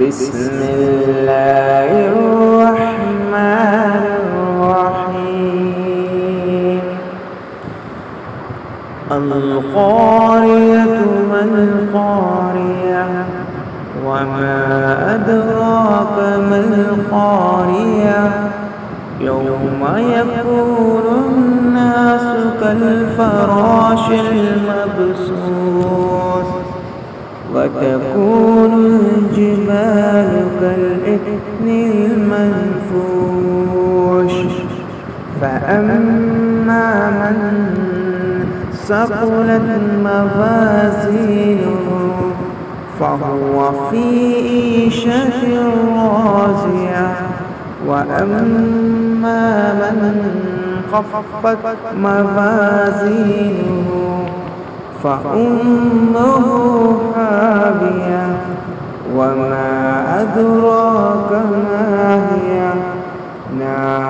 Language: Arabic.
بسم الله الرحمن الرحيم. القارية ما القارية وما أدراك ما القارية يوم يكون الناس كالفراش المبسوط وتكون كالإثن المنفوش. فأما من ثقلت موازينه فهو في عيشة راضية. وأما من خفت موازينه فأمه حابية وما أدراك ما هي؟ نعم.